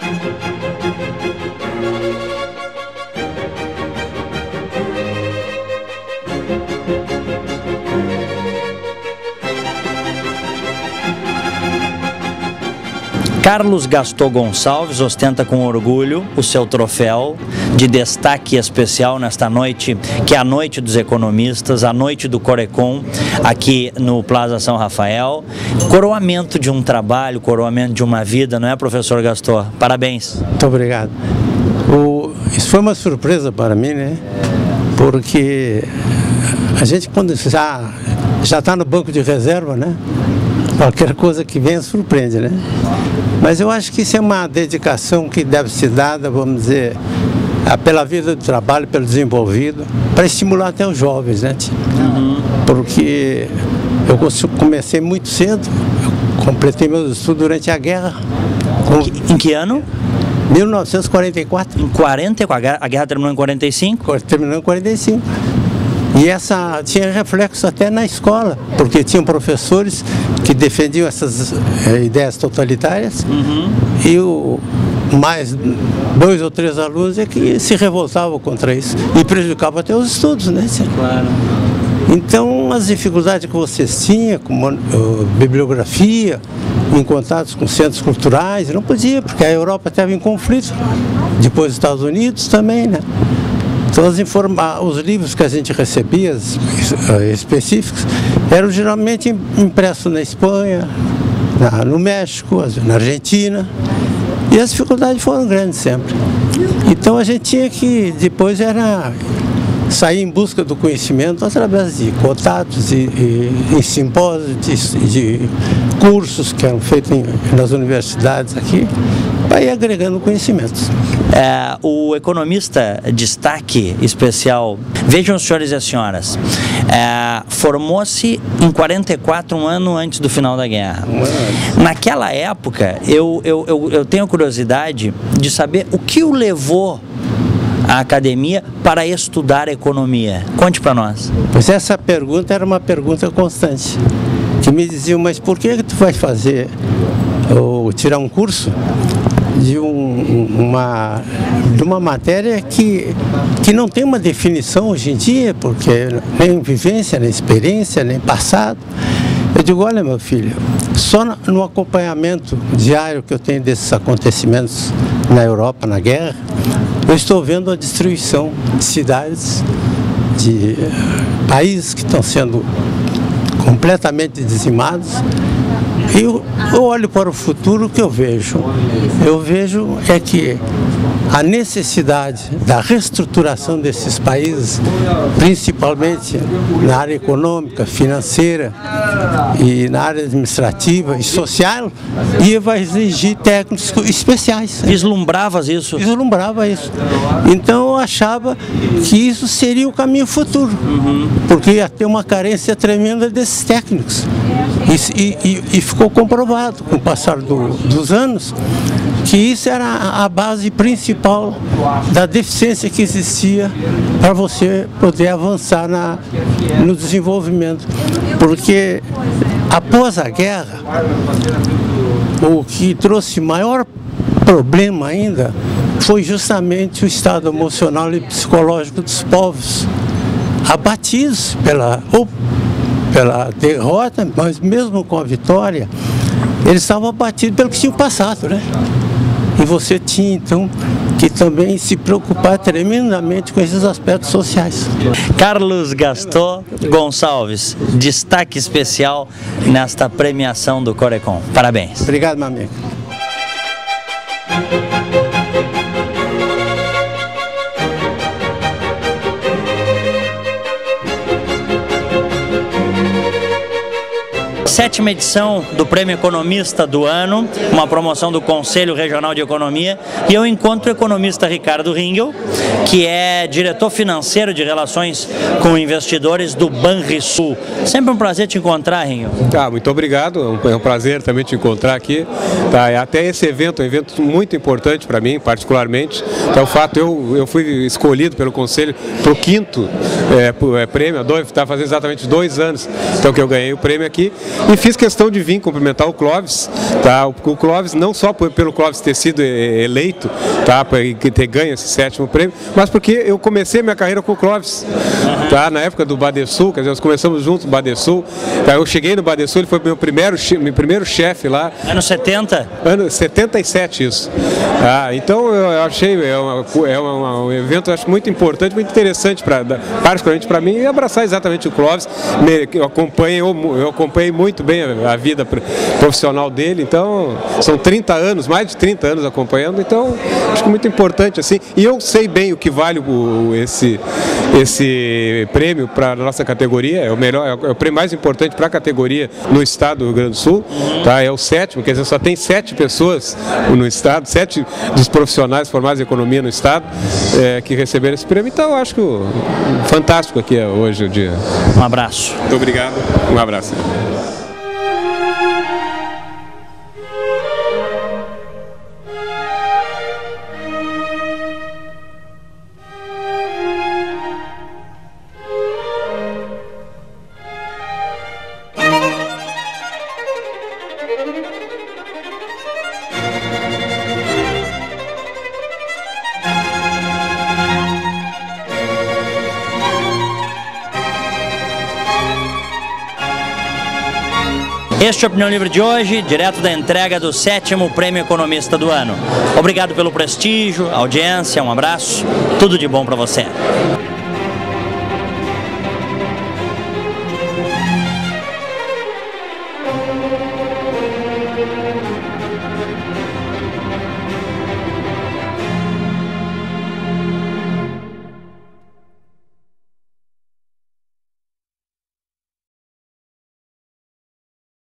Thank you. Carlos Gastou Gonçalves ostenta com orgulho o seu troféu de destaque especial nesta noite, que é a noite dos economistas, a noite do Corecon, aqui no Plaza São Rafael. Coroamento de um trabalho, coroamento de uma vida, não é, professor Gastor? Parabéns. Muito obrigado. O, isso foi uma surpresa para mim, né? Porque a gente quando já já está no banco de reserva, né? Qualquer coisa que venha surpreende, né? Mas eu acho que isso é uma dedicação que deve ser dada, vamos dizer, pela vida do trabalho, pelo desenvolvido, para estimular até os jovens, né? Uhum. Porque eu comecei muito cedo, completei meus estudos durante a guerra. Em que ano? 1944. Em 44? A guerra terminou em 45? Terminou em 45. E essa tinha reflexo até na escola, porque tinham professores que defendiam essas é, ideias totalitárias uhum. e o, mais dois ou três alunos é que se revoltavam contra isso e prejudicavam até os estudos, né? Claro. Então, as dificuldades que vocês tinham, como uh, bibliografia, em contatos com centros culturais, não podia, porque a Europa estava em conflito, depois os Estados Unidos também, né? Então, informa os livros que a gente recebia, eh, específicos, eram geralmente impressos na Espanha, na, no México, na Argentina, e as dificuldades foram grandes sempre. Então a gente tinha que, depois era sair em busca do conhecimento através de contatos e, e em simpósios, de, de, cursos que eram feitos em, nas universidades aqui, para ir agregando conhecimentos. É, o economista destaque especial, vejam os senhores e as senhoras, é, formou-se em 44, um ano antes do final da guerra. Naquela época, eu, eu, eu, eu tenho curiosidade de saber o que o levou à academia para estudar economia? Conte para nós. Pois essa pergunta era uma pergunta constante. Que me diziam, mas por que, que tu vai fazer ou tirar um curso de, um, uma, de uma matéria que, que não tem uma definição hoje em dia, porque nem vivência, nem experiência, nem passado. Eu digo, olha meu filho, só no acompanhamento diário que eu tenho desses acontecimentos na Europa, na guerra, eu estou vendo a destruição de cidades, de países que estão sendo completamente dizimados. Eu, eu olho para o futuro, o que eu vejo? Eu vejo é que a necessidade da reestruturação desses países, principalmente na área econômica, financeira e na área administrativa e social, ia vai exigir técnicos especiais. Vislumbravas isso? Vislumbrava isso. Então eu achava que isso seria o caminho futuro, uhum. porque ia ter uma carência tremenda desses técnicos. E, e, e ficou comprovado com o passar do, dos anos que isso era a base principal da deficiência que existia para você poder avançar na, no desenvolvimento. Porque após a guerra, o que trouxe maior problema ainda foi justamente o estado emocional e psicológico dos povos, abatidos pela, ou pela derrota, mas mesmo com a vitória, eles estavam abatidos pelo que tinham passado, né? E você tinha então que também se preocupar tremendamente com esses aspectos sociais. Carlos Gaston Gonçalves, destaque especial nesta premiação do Corecon. Parabéns. Obrigado, meu amigo. Sétima edição do Prêmio Economista do Ano, uma promoção do Conselho Regional de Economia, e eu encontro o economista Ricardo Ringel, que é diretor financeiro de relações com investidores do Banrisul. Sempre um prazer te encontrar, Ringel. Ah, muito obrigado, é um prazer também te encontrar aqui. Tá, até esse evento, é um evento muito importante para mim, particularmente. Então, o fato, eu, eu fui escolhido pelo Conselho para o quinto é, prêmio, está fazendo exatamente dois anos então, que eu ganhei o prêmio aqui. E fiz questão de vir cumprimentar o Clóvis, tá? O Clóvis, não só pelo Clóvis ter sido eleito, tá? ter ganho esse sétimo prêmio, mas porque eu comecei minha carreira com o Clóvis, tá? Na época do Badesul, quer dizer, nós começamos juntos no Badesul, tá? Eu cheguei no Badesul, ele foi meu primeiro, meu primeiro chefe lá. Ano 70? Ano 77, isso. Ah, então eu achei, é, uma, é uma, um evento acho muito importante, muito interessante, pra, particularmente para mim, e abraçar exatamente o Clóvis. Eu acompanhei, eu acompanhei muito bem a, vida profissional dele, então são 30 anos, mais de 30 anos acompanhando, então acho que muito importante assim. E eu sei bem o que vale o, esse, esse prêmio para a nossa categoria, é o melhor, é o prêmio mais importante para a categoria no estado do Rio Grande do Sul, tá? É o sétimo, quer dizer, só tem sete pessoas no estado, sete dos profissionais formados em economia no estado é, que receberam esse prêmio. Então, acho que fantástico aqui é hoje o dia. Um abraço. Muito obrigado. Um abraço. Este é o Opinião Livre de hoje, direto da entrega do sétimo Prêmio Economista do ano. Obrigado pelo prestígio, audiência, um abraço, tudo de bom para você.